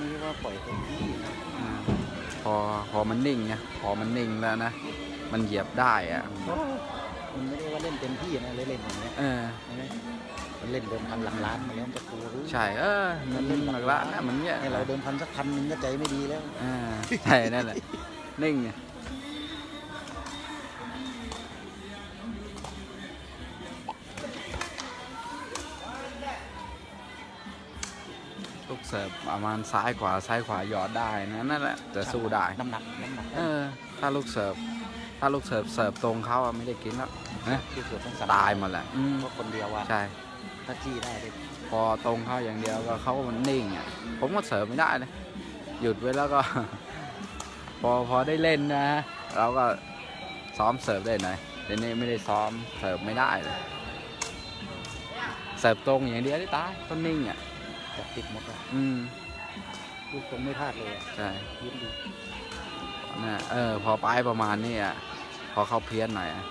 ไม่ใช่ว่าปล่อยเต็มที่นะอ่าพอพอมันนิ่งไงพอมันนิ่งแล้วนะมันเหยียบได้อะมันไม่ได้ว่าเล่นเต็มที่นะเลยเล่นอย่างเงี้ยเออใช่ไหมมันเล่นเดิมพันหลักล้านมาแล้วมันจะกลัวหรือใช่เออมันหลักละนะมันเนี้ยให้เราเดิมพันสักพันหนึงก็ใจไม่ดีแล้วอ่าใช่นั่นแหละนิ่งไงลู เสิร์ฟประมาณซ้ายขวาซ้ายขวาหยอดได้นะนั่นแหละจะสู้ได้น้ำหนักน้ำหนักเออถ้าลูกเสิร์ฟถ้าลูกเสิร์ฟเสิร์ฟตรงเขาอะไม่ได้กินแล้วนะที่สุดต้องตายหมดแหละอืมเพราะคนเดียวอะใช่ถ้าจี้ได้เลยพอตรงเข้าอย่างเดียวก็เขามันนิ่งอะผมก็เสิร์ฟไม่ได้เลยหยุดไว้แล้วก็ พอพอได้เล่นนะเราก็ซ้อมเสิร์ฟได้หน่อยเดี๋ยวนี้ไม่ได้ซ้อมเสิร์ฟไม่ได้เลยเสิร์ฟตรงอย่างเดียวได้ตายก็นิ่งอะ จับติดหมดเลยอืมลูกตรงไม่พลาดเลยอะใช่ยิ้มดีนะเออ พอไปประมาณนี้อะ พอเขาเพี้ยนหน่อยอะ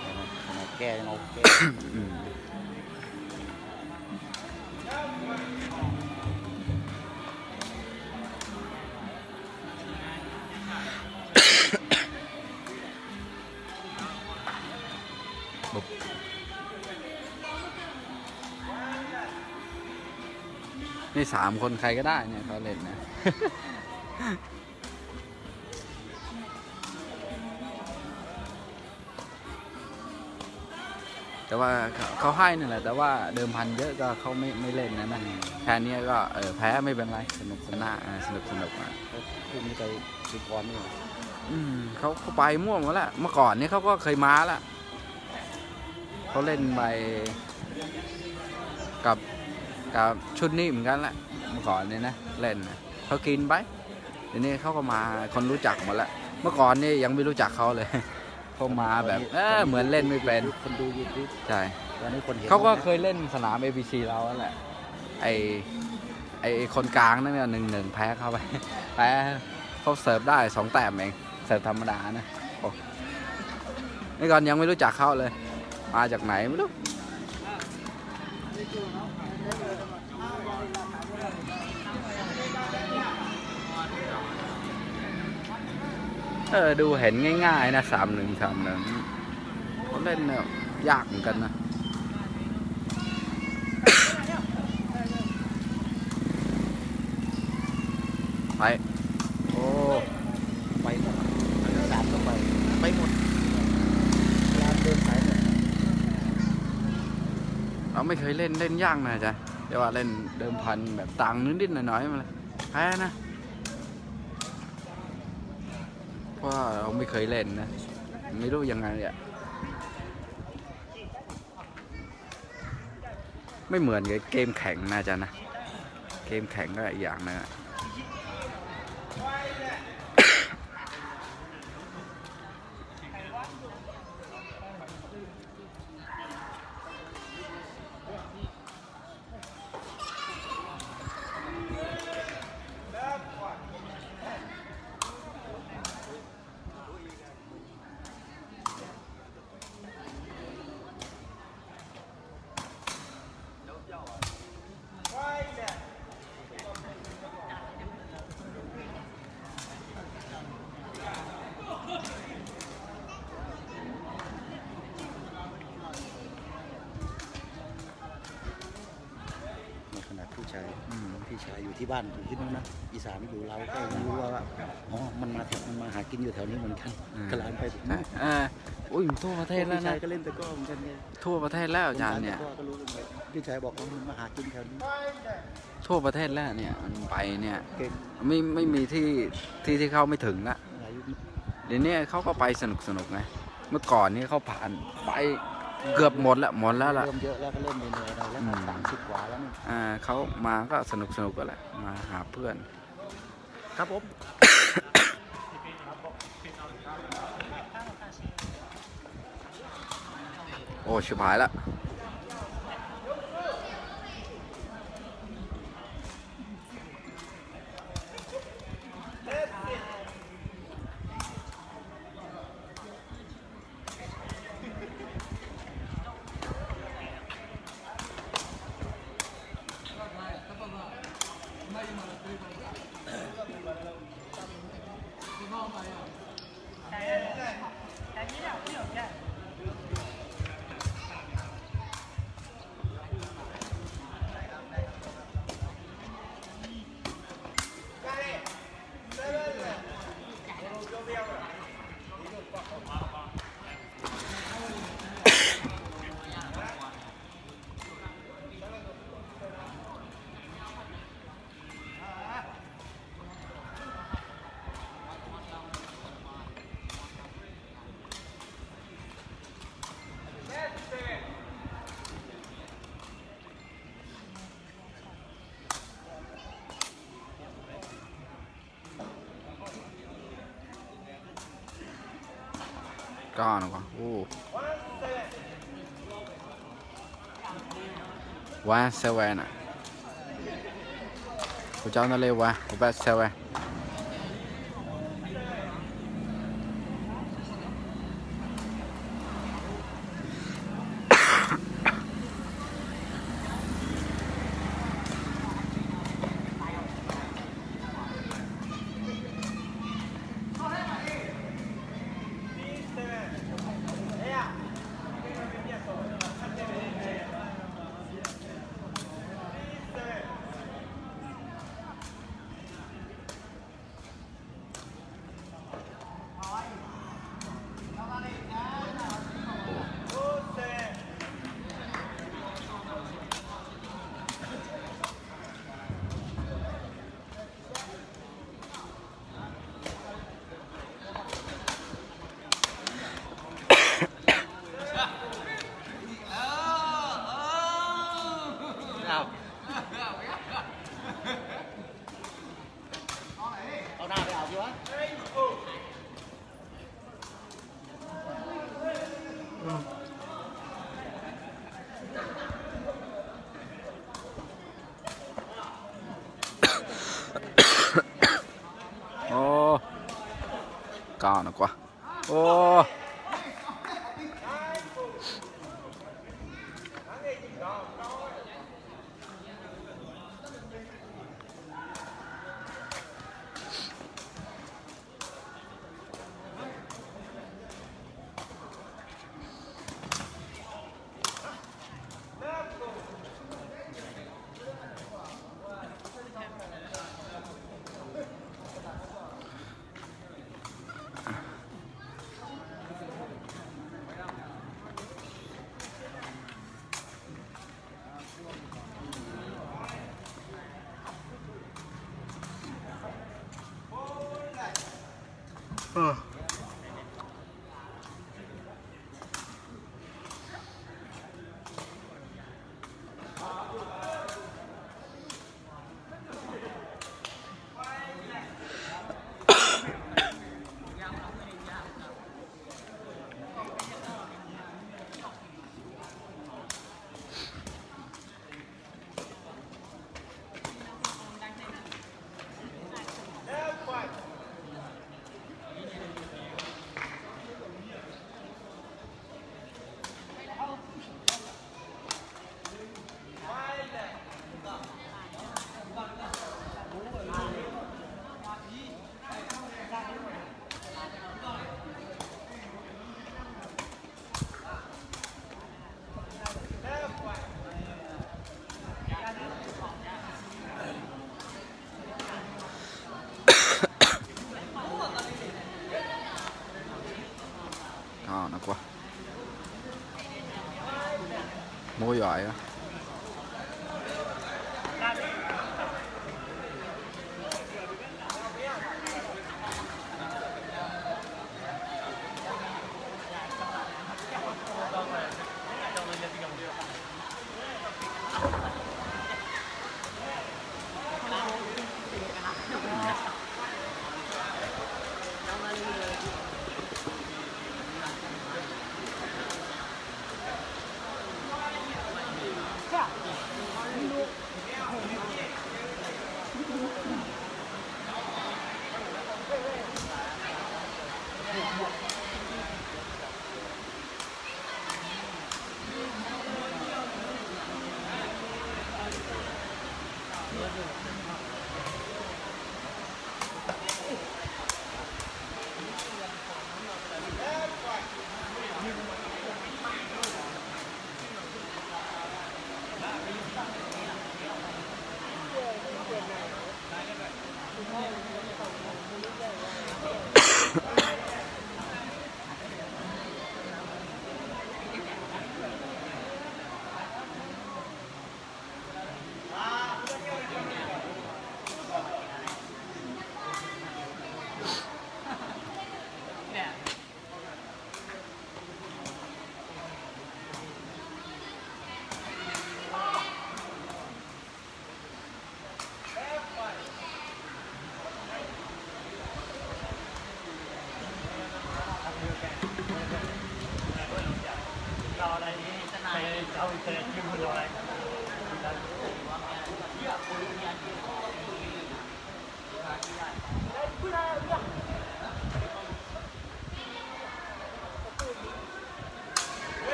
เห็นไหมขนาดแก้ยังเอาแก้ นี่สามคนใครก็ได้เนี่ยเขาเล่นนะแต่ว่าเขาเขาให้นั่นแหละแต่ว่าเดิมพันเยอะก็เขาไม่ไม่เล่นนะนะแค่นี้ก็เออแพ้ไม่เป็นไรสนุกสนาอ่าสนุกสนุกอะแล้วคู่นี้ไปสิบกรนี่อืมเขาเขาไปม่วงหมดแล้วเมื่อก่อนนี่เขาก็เคยมาแล้วเขาเล่นไปกับ กับชุดนี้เหมือนกันแหละเมื่อก่อนนี่นะเล่นนะเขากินไปเดี๋ยวนี้เขาก็มาคนรู้จักหมดแล้วเมื่อก่อนนี่ยังไม่รู้จักเขาเลยเขามาแบบเออเหมือนเล่นไม่เป็นคนดูยูทูบใช่ตอนนี้คนเห็นเขาก็แล้วนะเคยเล่นสนาม ABC เราแล้วแหละไอไอคนกลางนั่นเนี่ยหนึ่งหนึ่งแพ้เข้าไปแพ้เขาเสิร์ฟได้สองแต้มเองเสิร์ฟธรรมดานะโอ้นี่ก่อนยังไม่รู้จักเขาเลย มาจากไหนไม่รู้ เออดูเห็นง่าย ๆ นะสามหนึ่งสามหนึ่งเขาเล่นเนี่ยยากเหมือนกันนะไปโอ้ไปหมดสามก็ไปไปหมดเวลาเดินสายเนี่ยเราไม่เคยเล่นเล่นยากนะจ๊ะเดี๋ยวว่าเล่นเดิมพันแบบตังค์นิดๆหน่อยๆมาเลยแพ้นะ เพ ราะว่าเราไม่เคยเล่นนะ ไม่รู้ยังไงอะไม่เหมือนกับเกมแข่งนะจ๊ะนะ เกมแข่งก็อีกอย่างนึงอะ ในขนาดพี่ชาย อืม พี่ชาย อยู่ที่บ้านอยู่ที่นู่นนะอีสานอยู่เราก็ยังรู้ว่าอ๋อมันมาแถวมันมาหากินอยู่แถวนี้เหมือนกันอืมกระลานไปถึงใช่เอออุ้ยทั่วประเทศแล้วพี่นะชายก็เล่นตะกร้อเหมือนกันไงทั่วประเทศแล้วอาจารย์เนี่ยคตะกร้อก็รู้กันหมดพี่ชายบอกว่ามันมาหากินแถวนี้ทั่วประเทศแล้วเนี่ยมันไปเนี่ยเก่งไม่ไม่มีที่ที่ที่เขาไม่ถึงละอายุเดี๋ยวนี้เขาก็ไปสนุกสนุกไงเมื่อก่อนนี่เขาผ่านไป เกือบหมดละหมดแล้วล่ะ เริ่มเยอะแล้วก็เริ่มเหนื่อยๆเราแล้วอืม สามสิบกว่าแล้วนี่อ่าเขามาก็สนุกสนุกกันแหละมาหาเพื่อน ครับผมโอ้ชิบหายละ แต่อันนี้แก้านะวะโอ้วันเซเว่นอะกูจะเอาเลยวันกูแบบเซเว่น oh, cao nó quá. Oh. Con nó quá. Mua giỏi á.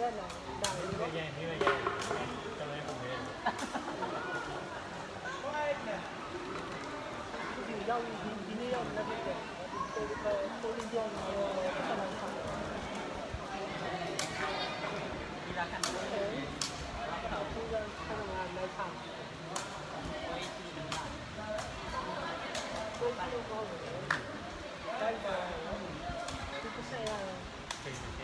rất là đau luôn thì đâu thì thì đi đâu là biết tôi tôi đi đâu là sao mà không đi ra cảnh thế không không là này thẳng tôi không có đây là cái xe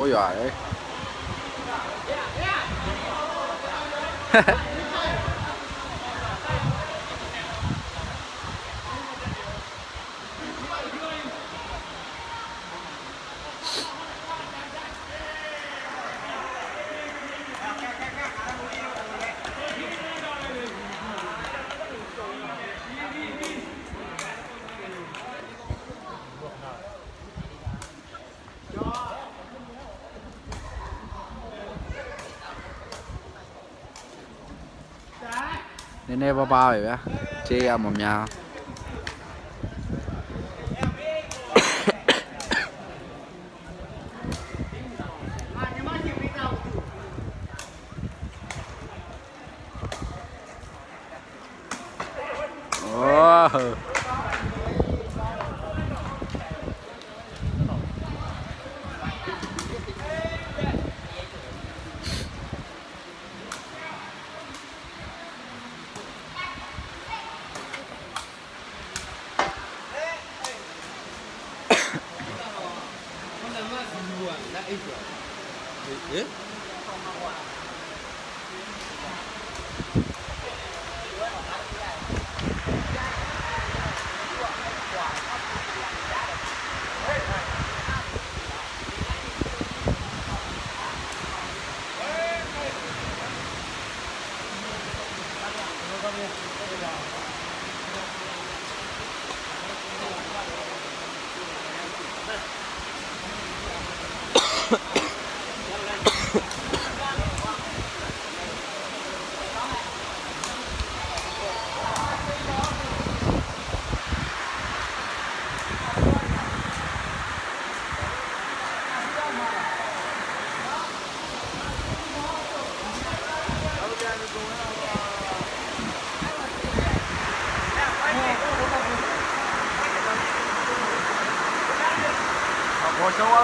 có giò đấy နည်းနည်းပါးပါးပဲဗျာခြေရမများ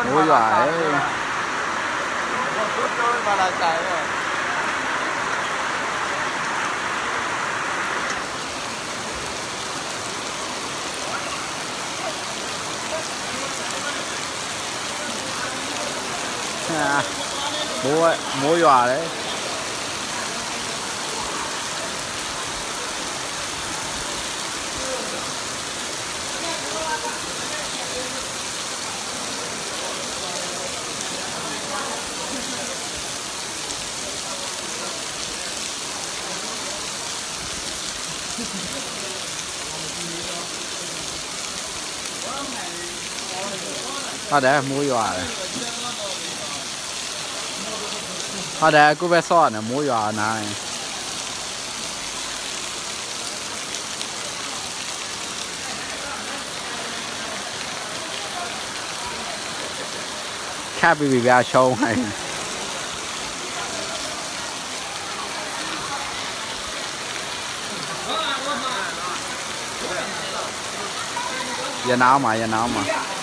Mũi vải. Chút thôi mà là chạy rồi. Mua mua giò đấy Ở đây mua vào, này. Ở đây cứ về xóa này mua dọa này. Khá bị bị ra show này. Giờ nào mà, giờ nào mà.